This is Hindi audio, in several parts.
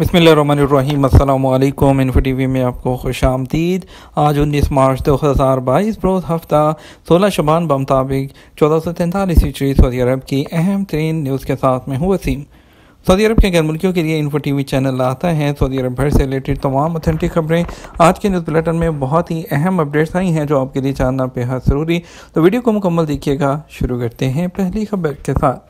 बसमीम अल्लाम इन्फो टी वी में आपको खुश आमदीद। आज उन्नीस मार्च दो हज़ार बाईस बरोज़ हफ़्ता सोलह शबान बमताबिक चौदह सौ तैंतालीस ईस्वी सऊदी अरब की अहम तरीन न्यूज़ के साथ में हूँ वसीम सऊदी अरब के गैर मुल्कियों के लिए इन्फो टी वी चैनल लाता है। सऊदी अरब भर से रिलेटेड तमाम अथेंटिक खबरें आज के न्यूज़ बुलेटिन में बहुत ही अहम अपडेट्स आई हैं जो आपके लिए जानना बेहद ज़रूरी। तो वीडियो को मुकम्मल देखिएगा। शुरू करते हैं पहली खबर के साथ।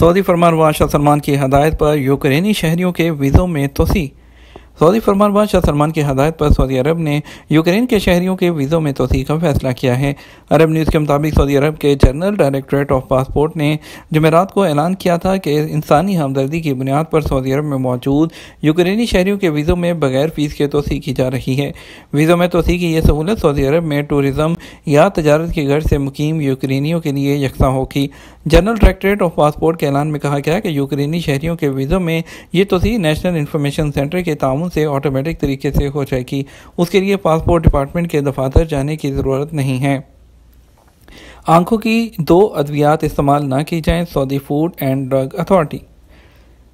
सऊदी फरमान बादशाह सलमान की हदायत पर यूक्रेनी शहरीों के वीज़ों में तोसी। सऊदी फरमान बादशाह सलमान की हदायत पर सऊदी अरब ने यूक्रेन के शहरियों के वीज़ों में तोसी का फैसला किया है। अरब न्यूज़ के मुताबिक सऊदी अरब के जनरल डायरेक्टरेट ऑफ़ पासपोर्ट ने जमेरात को ऐलान किया था कि इंसानी हमदर्दी की बुनियाद पर सऊदी अरब में मौजूद यूक्रेनी शहरियों के वीज़ों में बगैर फ़ीस के तोसी की जा रही है। वीज़ों में तोसी की यह सहूलत सऊदी अरब में टूरिज़म या तजारत के घर से मुकीम यूक्रेनियों के लिए यकसा होगी। जनरल डायरेक्टरेट ऑफ़ पासपोर्ट के ऐलान में कहा गया कि यूक्रेनी शहरियों के वीज़ों में ये तोसी नेशनल इन्फॉर्मेशन सेंटर के ताउन से ऑटोमेटिक तरीके से हो जाएगी। उसके लिए पासपोर्ट डिपार्टमेंट के दफातर जाने की ज़रूरत नहीं है। आँखों की दो अद्वियात इस्तेमाल ना की जाएँ Saudi food and drug authority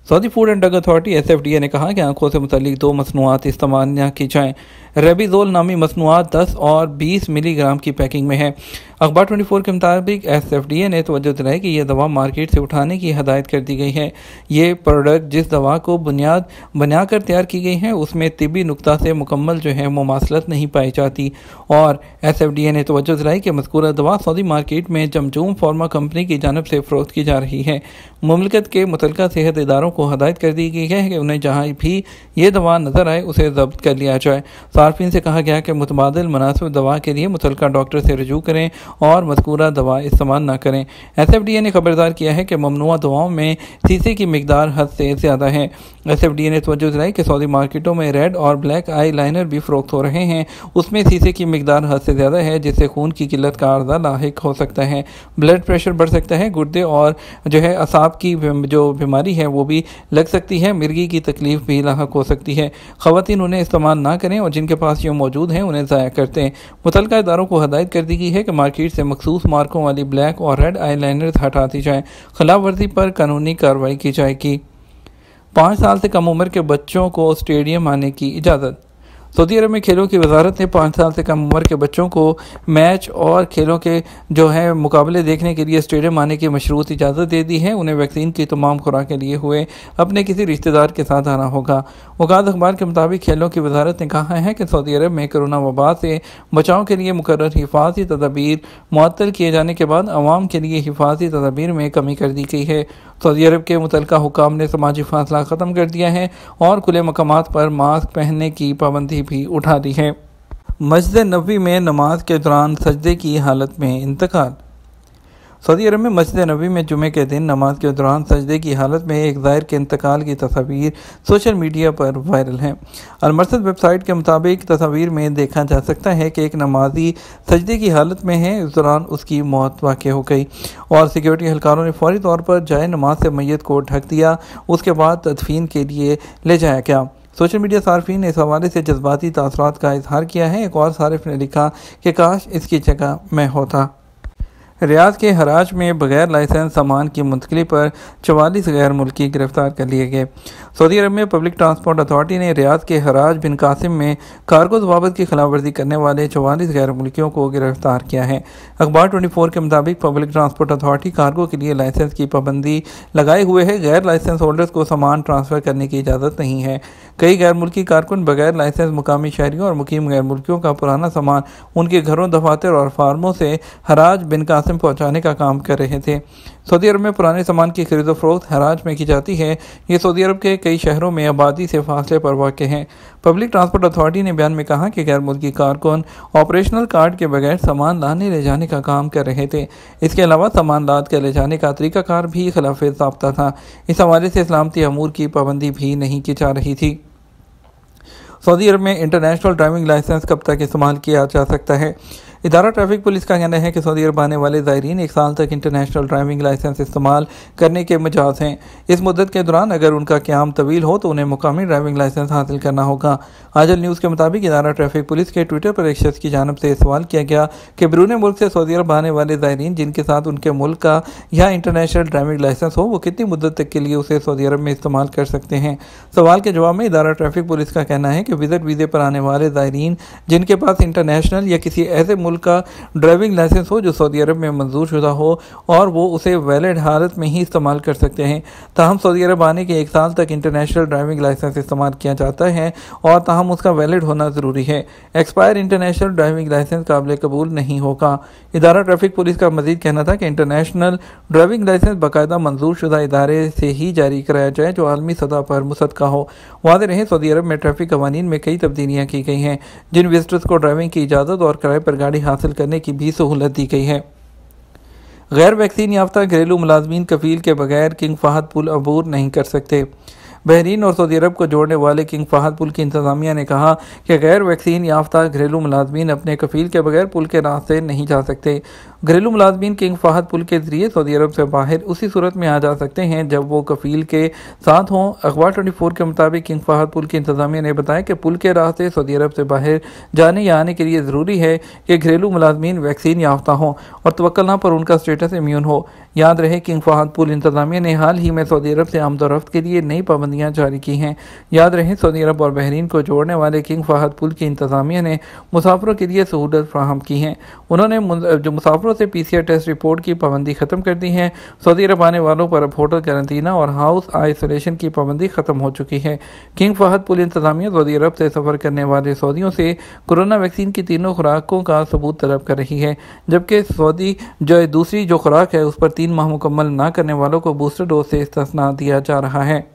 Saudi food and drug authority S F D A ने कहा कि आँखों से मुतलिक दो मसनूआत इस्तेमाल न की जाएँ। रेबीजोल नामी मसनूआत दस और बीस मिलीग्राम की पैकिंग में है। अखबार ट्वेंटी फोर के मुताबिक एस एफ़ डी ए ने तोज्जो दिलाई कि यह दवा मार्केट से उठाने की हदायत कर दी गई है। ये प्रोडक्ट जिस दवा को बुनियाद, बनाकर तैयार की गई है, उसमें तिबी नुकता से मुकम्मल जो है मुमासलत नहीं पाई जाती। और एस एफ़ डी ए ने तोज्जो दिलाई कि मस्कूरा दवा सऊदी मार्केट में जमजूम फार्मा कंपनी की जानब से फरोख्त की जा रही है। ममलकत के मुतल सेहत इदारों को हदायत कर दी गई है कि उन्हें जहाँ भी ये दवा नज़र आए, उसे जब्त कर लिया जाए। सार्फिन से कहा गया कि मुतबाद मुनासिब दवा के लिए मुतल डॉक्टर से रजू करें और मजकूरा दवा इस्तेमाल न करें। एस एफ़ डी ए ने खबरदार किया है कि ममनुआ दवाओं में शीशे की मकदार हद से ज़्यादा है। एस एफ़ ने तोज्जो दिलाई कि सऊदी मार्केटों में रेड और ब्लैक आई लाइनर भी फ़रोख्त हो रहे हैं। उसमें शीशे की मकदार हद से ज़्यादा है, जिससे खून की किल्लत का अर्जा लाक हो सकता है। ब्लड प्रेशर बढ़ सकता है, गुर्दे और जो है असाब की जो बीमारी है, वो भी लग सकती है। मिर्गी की तकलीफ़ भी लाक हो सकती है। ख़वान उन्हें इस्तेमाल ना करें और जिनके पास जो मौजूद हैं, उन्हें ज़ाया करते हैं। मुतल इदारों को हदायत कर दी गई है कि मार्केट से मखसूस मार्कों वाली ब्लैक और रेड आई लाइनर हटा दी जाए। खिलाफ वर्जी पर कानूनी कार्रवाई की जाएगी। पाँच साल से कम उम्र के बच्चों को स्टेडियम आने की इजाज़त। सऊदी अरब में खेलों की वजारत ने पाँच साल से कम उम्र के बच्चों को मैच और खेलों के जो है मुकाबले देखने के लिए स्टेडियम आने की मशरूत इजाज़त दे दी है। उन्हें वैक्सीन की तमाम खुराकें लिए हुए अपने किसी रिश्तेदार के साथ आना होगा। वकात अखबार के मुताबिक खेलों की वजारत ने कहा है कि सऊदी अरब में कोरोना वबा से बचाव के लिए मुकर हिफाजी तदाबीर मअतल किए जाने के बाद आवाम के लिए हिफाजी तदाबीर में कमी कर दी गई है। सऊदी अरब के मुतल हुकाम ने समाजी फासला ख़त्म कर दिया है और खुले मकाम पर मास्क पहनने की पाबंदी भी उठा दी है। मस्जिद नबी में नमाज़ के दौरान सजदे की हालत में इंतकाल। सऊदी अरब में मस्जिद नबी में जुमे के दिन नमाज़ के दौरान सजदे की हालत में एक ज़ाहिर के इंतकाल की तस्वीर सोशल मीडिया पर वायरल है। अलमरसद वेबसाइट के मुताबिक तस्वीर में देखा जा सकता है कि एक नमाजी सजदे की हालत में है। इस दौरान उसकी मौत वाक़ हो गई और सिक्योरिटी एहलकारों ने फौरी तौर पर जाए नमाज़ से मैत को ढक दिया। उसके बाद तदफीन के लिए ले जाया गया। सोशल मीडिया सार्फिन ने इस हवाले से जज्बाती तासरात का इजहार किया है। एक और सार्फ ने लिखा कि काश इसकी जगह मैं होता। रियाद के हराज में बगैर लाइसेंस सामान की मुंतकली पर चवालीस गैर मुल्की गिरफ़्तार कर लिए गए। सऊदी अरब में पब्लिक ट्रांसपोर्ट अथॉरिटी ने रियाद के हराज बिन कासिम में कार्गो जवाबत की खिलाफ वर्जी करने वाले चवालीस गैर मुल्कियों को गिरफ़्तार किया है। अखबार ट्वेंटी फोर के मुताबिक पब्लिक ट्रांसपोर्ट अथॉरिटी कार्गो के लिए लाइसेंस की पाबंदी लगाए हुए है। गैर लाइसेंस होल्डर्स को सामान ट्रांसफ़र करने की इजाज़त नहीं है। कई गैर मुल्की कारकुन बगैर लाइसेंस मुकामी शहरियों और मुकीम गैर मुल्कियों का पुराना सामान उनके घरों दफातर और फार्मों से हराज बिन कासिम कासिम पहुँचाने का काम कर रहे थे। सऊदी अरब में पुराने सामान की खरीदो फरोख्त हराज में की जाती है। ये सऊदी अरब के कई शहरों में आबादी से फासले पर वाक़ हैं। पब्लिक ट्रांसपोर्ट अथॉरिटी ने बयान में कहा कि गैर मुल्की कारकुन ऑपरेशनल कार्ड के बगैर सामान लाने ले जाने का काम कर रहे थे। इसके अलावा सामान लाद कर ले जाने का तरीक़ाकार भी खिलाफ जबता था। इस हवाले से इस्लामती अमूर की पाबंदी भी नहीं की जा रही थी। सऊदी अरब में इंटरनेशनल ड्राइविंग लाइसेंस कब तक इस्तेमाल किया जा सकता है? इदारा ट्रैफ़िक पुलिस का कहना है कि सऊदी अरब आने वाले ज़ायरीन एक साल तक इंटरनेशनल ड्राइविंग लाइसेंस इस्तेमाल करने के मजाज हैं। इस मुद्दत के दौरान अगर उनका क्याम तवील हो तो उन्हें मुकामी ड्राइविंग लाइसेंस हासिल करना होगा। आजल न्यूज़ के मुताबिक इदारा ट्रैफ़िक पुलिस के ट्विटर पर एक शख्स की जानब से सवाल किया गया कि बैरून मुल्क से सऊदी अरब आने वाले ज़ायरीन, जिनके साथ उनके मुल्क का या इंटरनेशनल ड्राइविंग लाइसेंस हो, वो कितनी मुद्दत तक के लिए उसे सऊदी अरब में इस्तेमाल कर सकते हैं? सवाल के जवाब में इदारा ट्रैफ़िक पुलिस का कहना है कि विज़िट वीज़े पर आने वाले ज़ायरीन, जिनके पास इंटरनेशनल या किसी ऐसे मुल्क का ड्राइविंग लाइसेंस हो, जो सऊदी अरब में मंजूर शुदा हो, और वो उसे वैलिड हालत में ही इस्तेमाल कर सकते हैं। ताहम सऊदी अरब आने के एक साल तक इंटरनेशनल ड्राइविंग लाइसेंस इस्तेमाल किया जाता है, और ताहम उसका वैलिड होना ज़रूरी है। एक्सपायर इंटरनेशनल ड्राइविंग लाइसेंस काबिल कबूल नहीं होगा। इदारा ट्रैफ़िक पुलिस का मजीद कहना था कि इंटरनेशनल ड्राइविंग लाइसेंस बाकायदा मंजूर शुदा इदारे से ही जारी कराया जाए, जो आलमी सतह पर मुसदा हो। वाद रहे, सऊदी अरब में ट्रैफ़िक कवानीन में कई तब्दीलियाँ की गई हैं। जिन विजिटर्स को ड्राइविंग की इजाज़त और किराए पर गाड़ी हासिल करने की भी सहूलत दी गई है। गैर वैक्सीन याफ्ता घरेलू मुलाजमीन कफील के बगैर किंग फाहद पुल अबूर नहीं कर सकते। बहरीन और सऊदी अरब को जोड़ने वाले किंग फहद पुल की इंतजामिया ने कहा कि गैर वैक्सीन याफ्ता घरेलू मुलाजमीन अपने कफील के बगैर पुल के रास्ते नहीं जा सकते। घरेलू मुलाजमीन किंग फहद पुल के ज़रिए सऊदी अरब से बाहर उसी सूरत में आ जा सकते हैं, जब वो कफील के साथ हों। अखबार ट्वेंटी फोर के मुताबिक किंग फहद पुल की इंतजामिया ने बताया कि पुल के रास्ते सऊदी अरब से बाहर जाने या आने के लिए ज़रूरी है कि घरेलू मुलाजमीन वैक्सीन याफ्ता हों और तवक्लना पर उनका स्टेटस इम्यून हो। याद रहे किंग फहद पुल इंतजामिया ने हाल ही में सऊदी अरब से आमदोरफ्त के लिए नई पाबंदियाँ जारी की हैं। याद रहे, सऊदी अरब और बहरीन को जोड़ने वाले किंग फहद पुल की इंतजामिया ने मुसाफरों के लिए सहूलत फ्राहम की हैं। उन्होंने जो मुसाफरों से पीसीआर टेस्ट रिपोर्ट की पाबंदी खत्म कर दी है। सऊदी अरब आने वालों पर अब होटल कैरंटीना और हाउस आइसोलेशन की पाबंदी खत्म हो चुकी है। किंग फहद पुल इंतजामिया सऊदी अरब से सफ़र करने वाले सऊदियों से कोरोना वैक्सीन की तीनों खुराकों का सबूत तलब कर रही है, जबकि सऊदी जो दूसरी जो खुराक है उस पर तीन माह मुकम्मल न करने वालों को बूस्टर डोज से इस्तना दिया जा रहा है।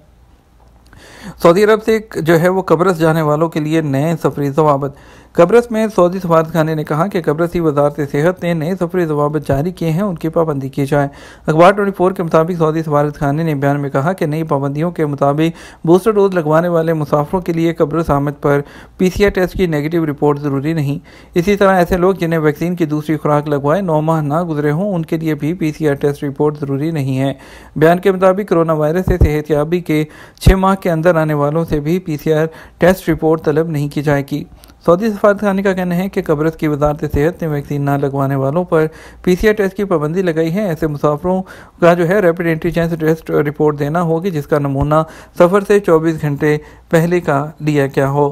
सऊदी अरब से जो है वो कब्रस जाने वालों के लिए नए सफरी जवाबत कब्रस में सऊदी सफारत खाने ने कहा कि कब्रसी वजारत सेहत ने नए सफरी जवाबत जारी किए हैं, उनकी पाबंदी की जाए। अखबार ट्वेंटी फोर के मुताबिक सऊदी सफारत खाने ने बयान में कहा कि नई पाबंदियों के मुताबिक बूस्टर डोज लगवाने वाले मुसाफरों के लिए कब्रस आमद पर पी सी आर टेस्ट की नेगेटिव रिपोर्ट ज़रूरी नहीं। इसी तरह ऐसे लोग जिन्हें वैक्सीन की दूसरी खुराक लगवाए, नौ माह ना गुजरे हों, उनके लिए भी P C R test report ज़रूरी नहीं है। बयान के मुताबिक कोरोना वायरस से सेहतियाबी के छः माह के अंदर आने वालों से भी P C R test report तलब नहीं की जाएगी। सऊदी सफारत खाने का कहना है कि कब्रत की वजारत सेहत ने वैक्सीन ना लगवाने वालों पर पी सी आर टेस्ट की पाबंदी लगाई है। ऐसे मुसाफरों का जो है रैपिड एंटीजन टेस्ट रिपोर्ट देना होगी, जिसका नमूना सफ़र से 24 घंटे पहले का लिया गया हो।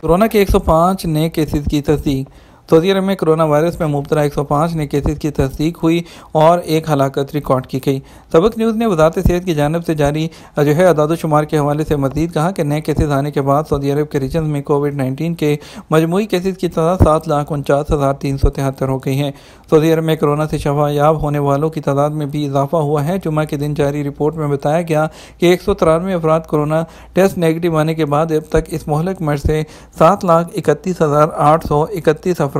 कोरोना के 105 नए केसेस की तस्दीक सऊदी अरब में कोरोना वायरस में मुबतला एक सौ पाँच नए केसेज की तस्दीक हुई और एक हलाकत रिकॉर्ड की गई। सबक न्यूज़ ने वजारत सेहत की जानब से जारी जो है अदाद शुमार के हवाले से मजीद कहा कि नए केसेज आने के बाद सऊदी अरब के रीजन में कोविड नाइन्टीन के मजमू केसेज की तादाद सात लाख उनचास हज़ार तीन सौ तिहत्तर हो गई है। सऊदी अरब में कोरोना से शफायाब होने वालों की तादाद में भी इजाफा हुआ है। जुमा के दिन जारी रिपोर्ट में बताया गया कि एक सौ तिरानवे अफराद कोरोना टेस्ट नेगेटिव आने के बाद अब तक इस मोहलक मर्ज से सात लाख इकतीस हज़ार आठ सौ इकतीस अफराद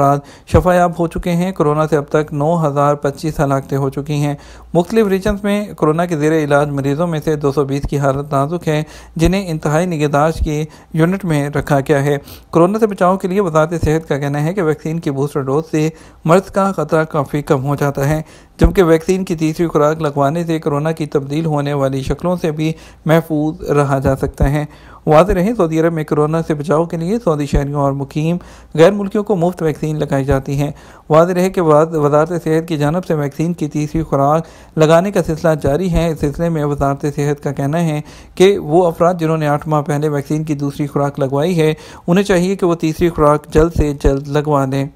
शफायाब हो चुके हैं। कोरोना से अब तक नौ हज़ार पच्चीस हलाकतें हो चुकी हैं। मुख्तु रीजन में कोरोना के जेर इलाज मरीज़ों में से दो सौ बीस की हालत नाजुक है, जिन्हें इंतहाई निगहदाश्त की यूनिट में रखा गया है। कोरोना से बचाव के लिए वजारत सेहत का कहना है कि वैक्सीन की बूस्टर डोज से मर्ज का खतरा काफ़ी कम हो जाता है। जबकि वैक्सीन की तीसरी खुराक लगवाने से कोरोना की तब्दील होने वाली शक्लों से भी महफूज रहा जा सकता है। वाज रहे, सऊदी अरब में कोरोना से बचाव के लिए सऊदी शहरियों और मुकीम गैर मुल्कियों को मुफ़्त वैक्सीन लगाई जाती है। वाज रहे कि वजारत सेहत की जानब से वैक्सीन की तीसरी खुराक लगाने का सिलसिला जारी है। इस सिलसिले में वजारत सेहत का कहना है कि वो अफराद जिन्होंने आठ माह पहले वैक्सीन की दूसरी खुराक लगवाई है, उन्हें चाहिए कि वो तीसरी खुराक जल्द से जल्द लगवा दें।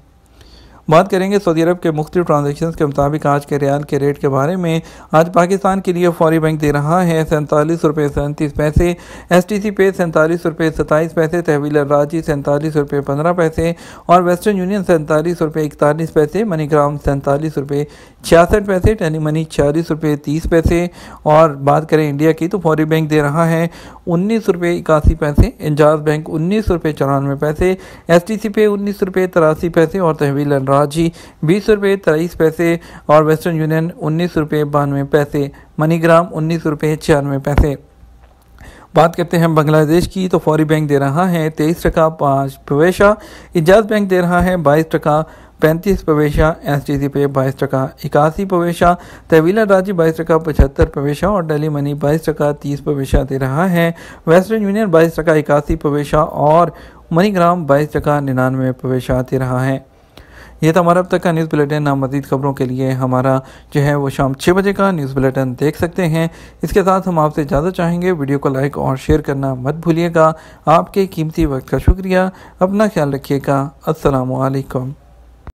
बात करेंगे सऊदी अरब के मुख्त ट्रांजेक्शन के मुताबिक आज के रियाल के रेट के बारे में। आज पाकिस्तान के लिए फौरी बैंक दे रहा है सैंतालीस रुपये सैंतीस पैसे एस टी सी पे सैंतालीस रुपये सत्ताईस पैसे, तहवील राज़ी सैंतालीस रुपये पंद्रह पैसे और वेस्टर्न यूनियन सैंतालीस रुपये इकतालीस पैसे, मनीग्राम सैंतालीस रुपये छियासठ पैसे टेनी मनी छियालीस रुपये तीस पैसे और बात करें इंडिया की तो फौरी बैंक दे रहा है उन्नीस रुपये इक्यासी पैसे, इंजाज बैंक उन्नीस रुपये चौरानवे पैसे एस टी सी पे उन्नीस रुपये तिरासी पैसे और तहवील राज़ी, बीस रुपये तेईस पैसे और वेस्टर्न यूनियन उन्नीस रुपये बानवे पैसे, मनीग्राम उन्नीस रुपये छियानवे पैसे। बात करते हैं बांग्लादेश की तो फौरी बैंक दे रहा है तेईस टका पाँच प्रवेशा इजाज बैंक दे रहा है बाईस टका पैंतीस प्रवेशा एस टी सी पे बाईस टका इक्यासी प्रवेशा तहवीला राज्य बाईस टका पचहत्तर प्रवेशा और डेली मनी बाईस टका तीस प्रवेशा दे रहा है। वेस्टर्न यूनियन बाईस टका इक्यासी प्रवेशा और मनीग्राम बाईस टका निन्यानवे प्रवेशा दे रहा है। ये था हमारा अब तक का न्यूज़ बुलेटिन। आप मजीद खबरों के लिए हमारा जो है वो शाम छः बजे का न्यूज़ बुलेटिन देख सकते हैं। इसके साथ हम आपसे ज़्यादा चाहेंगे, वीडियो को लाइक और शेयर करना मत भूलिएगा। आपके कीमती वक्त का शुक्रिया। अपना ख्याल रखिएगा। असलकम